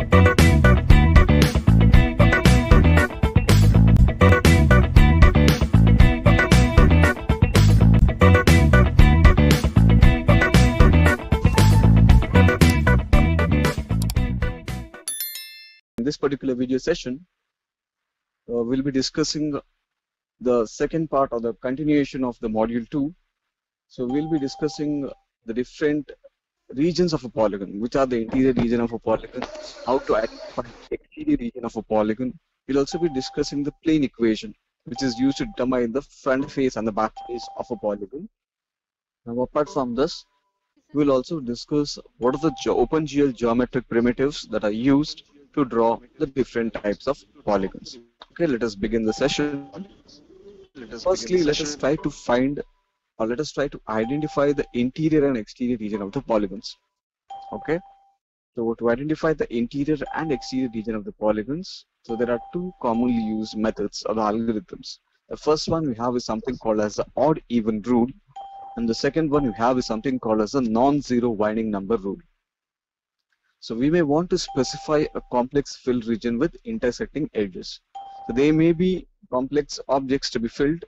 In this particular video session, uh, we'll be discussing the second part or the continuation of the module 2. So we'll be discussing the different regions of a polygon, which are the interior region of a polygon, how to identify the exterior region of a polygon. We'll also be discussing the plane equation, which is used to determine the front face and the back face of a polygon. Now apart from this, we'll also discuss what are the OpenGL geometric primitives that are used to draw the different types of polygons. Okay, let us begin the session. Firstly, let us try to find or let us try to identify the interior and exterior region of the polygons. Okay, so to identify the interior and exterior region of the polygons, so there are two commonly used methods or algorithms. The first one we have is something called as the odd even rule, and the second one we have is something called as the non-zero winding number rule. So we may want to specify a complex fill region with intersecting edges. So they may be complex objects to be filled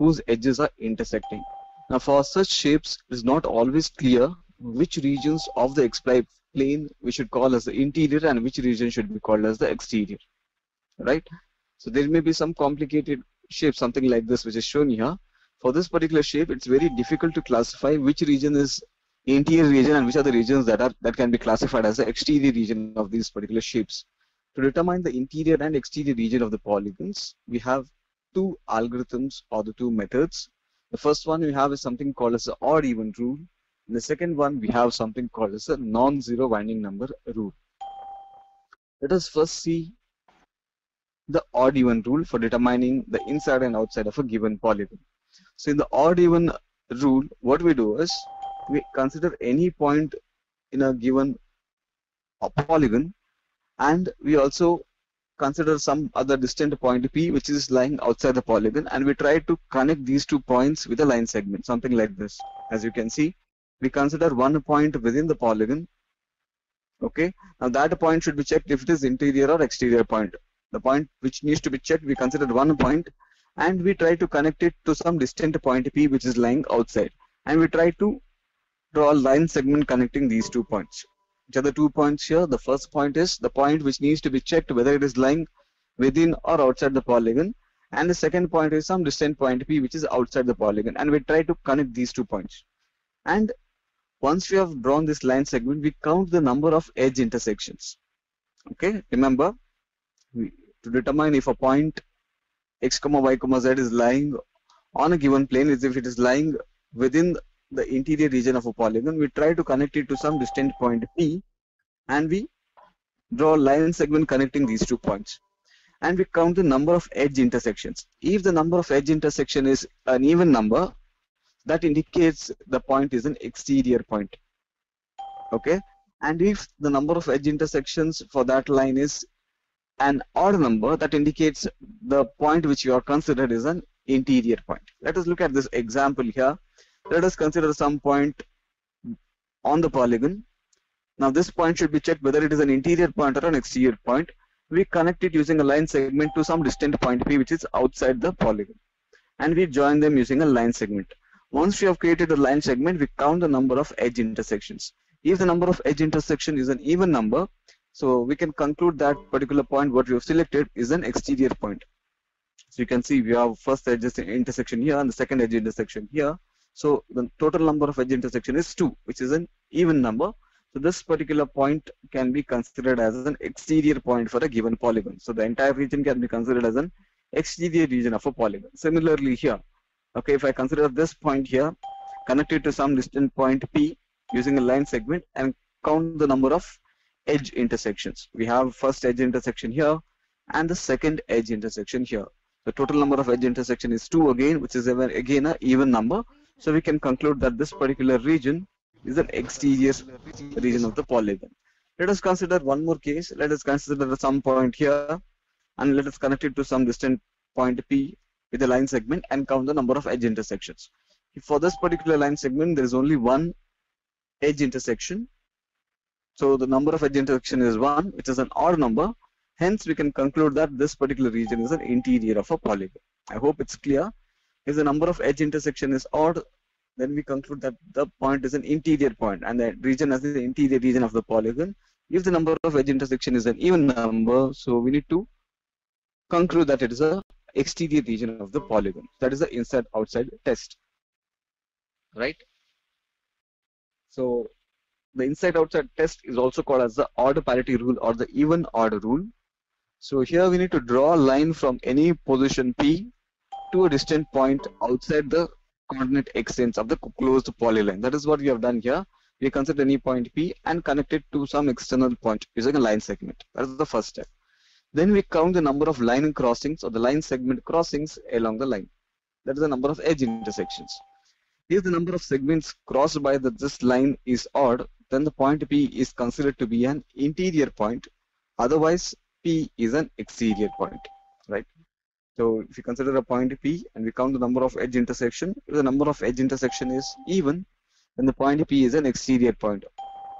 whose edges are intersecting. Now for such shapes, it is not always clear which regions of the xy plane we should call as the interior and which region should be called as the exterior. Right? So there may be some complicated shape, something like this, which is shown here. For this particular shape, it's very difficult to classify which region is interior region and which are the regions that are that can be classified as the exterior region of these particular shapes. To determine the interior and exterior region of the polygons, we have two algorithms or the two methods. The first one we have is something called as the odd even rule. And the second one we have something called as a non-zero winding number rule. Let us first see the odd even rule for determining the inside and outside of a given polygon. So in the odd even rule, what we do is we consider any point in a given polygon and we also consider some other distant point P which is lying outside the polygon and we try to connect these two points with a line segment something like this. As you can see we consider one point within the polygon okay? Now that point should be checked if it is interior or exterior point. The point which needs to be checked we consider one point and we try to connect it to some distant point P which is lying outside. And we try to draw a line segment connecting these two points. Which are the two points here? The first point is the point which needs to be checked whether it is lying within or outside the polygon. And the second point is some distant point P which is outside the polygon. And we try to connect these two points. And once we have drawn this line segment, we count the number of edge intersections. Okay, remember we, to determine if a point x comma y comma z is lying on a given plane is if it is lying within the interior region of a polygon, we try to connect it to some distant point P and we draw a line segment connecting these two points. And we count the number of edge intersections. If the number of edge intersection is an even number, that indicates the point is an exterior point. Okay. And if the number of edge intersections for that line is an odd number, that indicates the point which you are considered is an interior point. Let us look at this example here let us consider some point on the polygon. Now this point should be checked whether it is an interior point or an exterior point. We connect it using a line segment to some distant point P which is outside the polygon. And we join them using a line segment. Once we have created a line segment, we count the number of edge intersections. If the number of edge intersection is an even number, so we can conclude that particular point what we have selected is an exterior point. So you can see we have first edge intersection here and the second edge intersection here. So the total number of edge intersection is 2, which is an even number. So this particular point can be considered as an exterior point for a given polygon. So the entire region can be considered as an exterior region of a polygon. Similarly here, okay, if I consider this point here connected to some distant point P using a line segment and count the number of edge intersections. We have first edge intersection here and the second edge intersection here. The total number of edge intersection is 2 again, which is again a even number. So we can conclude that this particular region is an exterior region of the polygon. Let us consider one more case. Let us consider some point here and let us connect it to some distant point P with a line segment and count the number of edge intersections. If For this particular line segment, there is only one edge intersection. So the number of edge intersection is 1, which is an odd number. Hence, we can conclude that this particular region is an interior of a polygon. I hope it's clear. If the number of edge intersection is odd, then we conclude that the point is an interior point and the region as the interior region of the polygon. If the number of edge intersection is an even number, so we need to conclude that it is a exterior region of the polygon. That is the inside outside test. Right? So the inside outside test is also called as the odd parity rule or the even odd rule. So here we need to draw a line from any position P to a distant point outside the coordinate extents of the closed polyline. That is what we have done here. We consider any point P and connect it to some external point using a line segment. That is the first step. Then we count the number of line crossings or the line segment crossings along the line. That is the number of edge intersections. If the number of segments crossed by the, this line is odd, then the point P is considered to be an interior point. Otherwise, P is an exterior point, right? So if you consider a point P and we count the number of edge intersection, if the number of edge intersection is even, then the point P is an exterior point.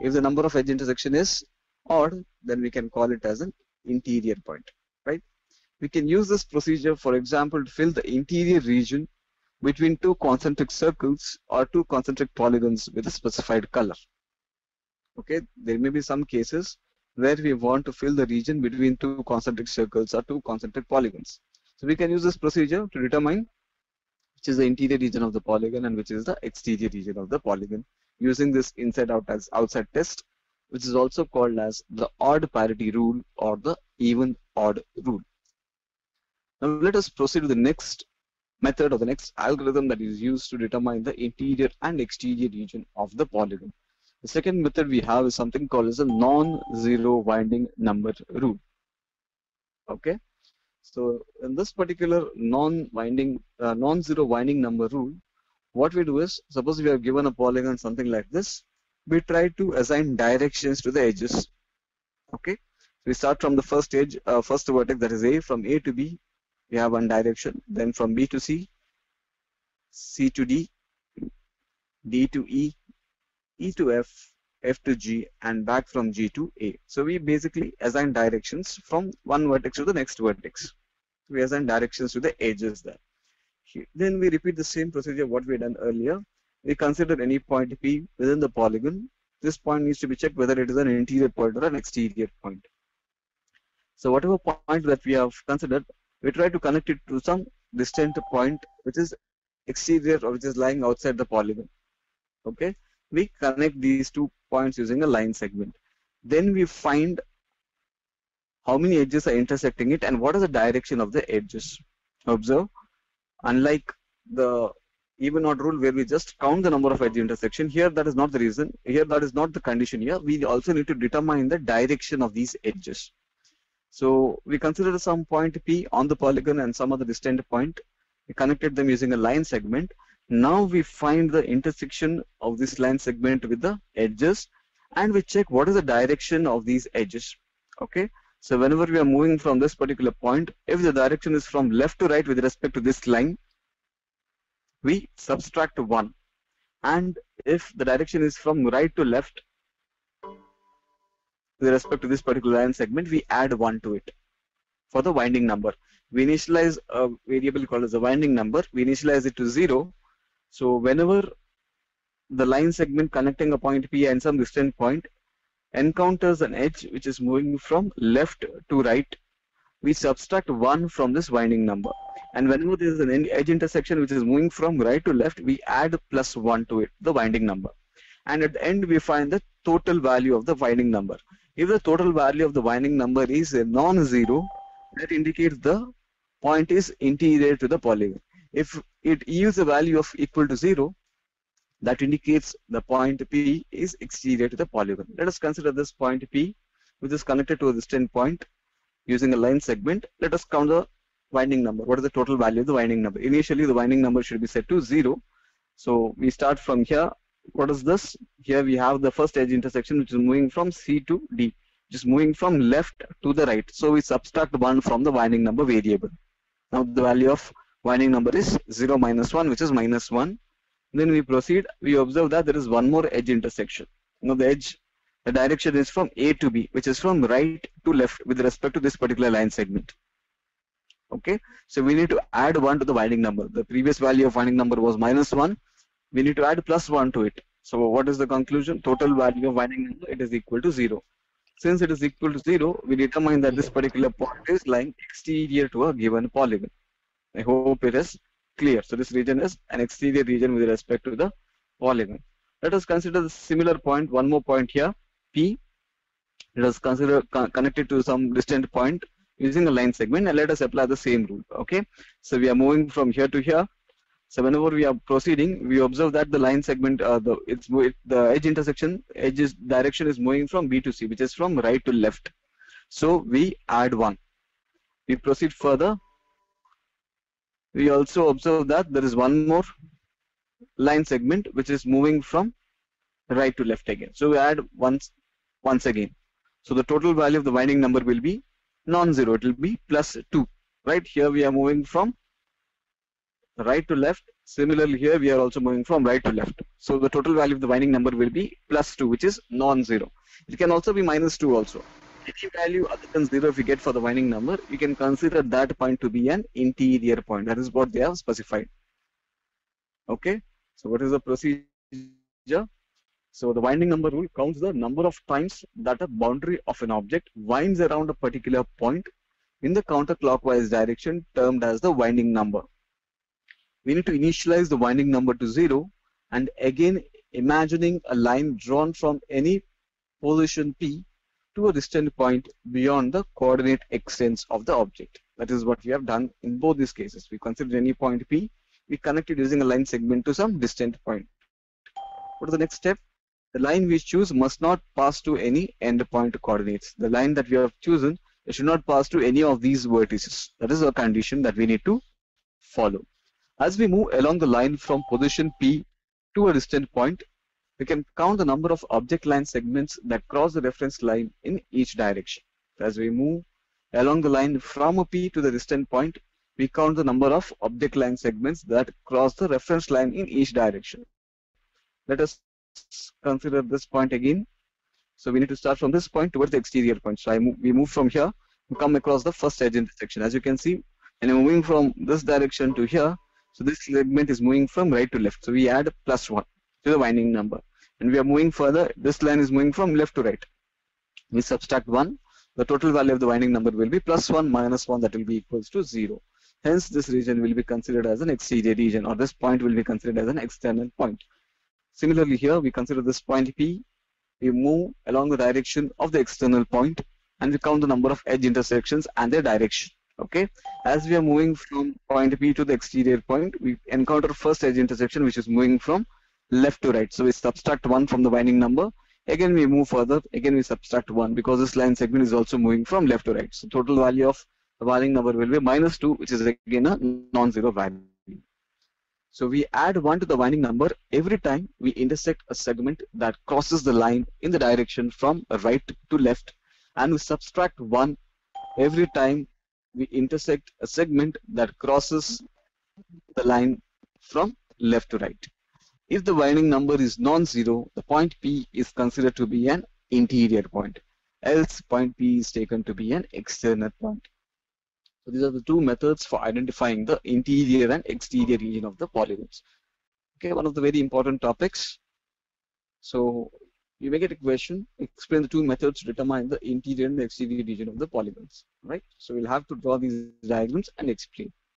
If the number of edge intersection is odd, then we can call it as an interior point, right? We can use this procedure, for example, to fill the interior region between two concentric circles or two concentric polygons with a specified color. Okay, there may be some cases where we want to fill the region between two concentric circles or two concentric polygons. So we can use this procedure to determine which is the interior region of the polygon and which is the exterior region of the polygon using this inside out as outside test which is also called as the odd parity rule or the even odd rule. Now let us proceed to the next method or the next algorithm that is used to determine the interior and exterior region of the polygon. The second method we have is something called as a non-zero winding number rule. Okay, so in this particular non-winding, uh, non-zero winding number rule, what we do is, suppose we have given a polygon something like this, we try to assign directions to the edges. Okay, so we start from the first edge, uh, first vertex that is A, from A to B, we have one direction, then from B to C, C to D, D to E, E to F, F to G, and back from G to A. So we basically assign directions from one vertex to the next vertex. We assign directions to the edges there. Then we repeat the same procedure what we done earlier. We consider any point P within the polygon. This point needs to be checked whether it is an interior point or an exterior point. So whatever point that we have considered, we try to connect it to some distant point which is exterior or which is lying outside the polygon. Okay we connect these two points using a line segment. Then we find how many edges are intersecting it and what is the direction of the edges. Observe, unlike the even odd rule where we just count the number of edge intersection, here that is not the reason, here that is not the condition here. We also need to determine the direction of these edges. So we consider some point P on the polygon and some other distant point. We connected them using a line segment now we find the intersection of this line segment with the edges and we check what is the direction of these edges. Okay. So whenever we are moving from this particular point, if the direction is from left to right with respect to this line, we subtract 1. And if the direction is from right to left with respect to this particular line segment, we add 1 to it for the winding number. We initialize a variable called as a winding number. We initialize it to 0 so whenever the line segment connecting a point P and some distant point encounters an edge which is moving from left to right, we subtract 1 from this winding number. And whenever there is an edge intersection which is moving from right to left, we add plus 1 to it, the winding number. And at the end, we find the total value of the winding number. If the total value of the winding number is a non-zero, that indicates the point is interior to the polygon. If it yields a value of equal to 0, that indicates the point P is exterior to the polygon. Let us consider this point P, which is connected to a distant point using a line segment. Let us count the winding number. What is the total value of the winding number? Initially, the winding number should be set to 0. So we start from here. What is this? Here we have the first edge intersection, which is moving from C to D, just moving from left to the right. So we subtract 1 from the winding number variable. Now the value of winding number is 0 minus 1 which is minus 1 then we proceed we observe that there is one more edge intersection now the edge the direction is from A to B, which is from right to left with respect to this particular line segment. Okay, so we need to add 1 to the winding number. The previous value of winding number was minus 1. We need to add plus 1 to it. So what is the conclusion? Total value of winding number, it is equal to 0. Since it is equal to 0, we determine that this particular point is lying exterior to a given polygon. I hope it is clear. So this region is an exterior region with respect to the polygon. Let us consider the similar point, one more point here, P. Let us consider connected to some distant point using a line segment and let us apply the same rule. Okay. So we are moving from here to here. So whenever we are proceeding, we observe that the line segment, uh, the it's the edge intersection, edges direction is moving from B to C, which is from right to left. So we add one. We proceed further. We also observe that there is one more line segment which is moving from right to left again. So we add once once again. So the total value of the winding number will be non-zero. It will be plus 2. Right here we are moving from right to left. Similarly here we are also moving from right to left. So the total value of the winding number will be plus 2 which is non-zero. It can also be minus 2 also. Any value other than 0 if you get for the winding number, you can consider that point to be an interior point. That is what they have specified. Okay. So what is the procedure? So the winding number rule counts the number of times that a boundary of an object winds around a particular point in the counterclockwise direction termed as the winding number. We need to initialize the winding number to 0 and again imagining a line drawn from any position P to a distant point beyond the coordinate extents of the object. That is what we have done in both these cases. We considered any point P, we connected using a line segment to some distant point. What is the next step? the line we choose must not pass to any endpoint coordinates. The line that we have chosen it should not pass to any of these vertices. That is a condition that we need to follow. As we move along the line from position P to a distant point, we can count the number of object line segments that cross the reference line in each direction. As we move along the line from a P to the distant point, we count the number of object line segments that cross the reference line in each direction. Let us consider this point again. So we need to start from this point towards the exterior point. So move, we move from here, we come across the first edge intersection. As you can see, and I'm moving from this direction to here. So this segment is moving from right to left. So we add plus one to the winding number. And we are moving further. This line is moving from left to right. We subtract one. The total value of the winding number will be plus one minus one that will be equals to zero. Hence, this region will be considered as an exterior region or this point will be considered as an external point. Similarly here, we consider this point P. We move along the direction of the external point and we count the number of edge intersections and their direction. Okay. As we are moving from point P to the exterior point, we encounter first edge intersection which is moving from left to right. So we subtract 1 from the winding number. Again we move further. Again we subtract 1 because this line segment is also moving from left to right. So total value of the winding number will be minus 2 which is again a non-zero value. So we add 1 to the winding number every time we intersect a segment that crosses the line in the direction from right to left and we subtract 1 every time we intersect a segment that crosses the line from left to right. If the winding number is non-zero, the point P is considered to be an interior point. Else point P is taken to be an external point. So these are the two methods for identifying the interior and exterior region of the polygons. Okay, one of the very important topics. So you may get a question, explain the two methods to determine the interior and exterior region of the polygons, right? So we'll have to draw these diagrams and explain.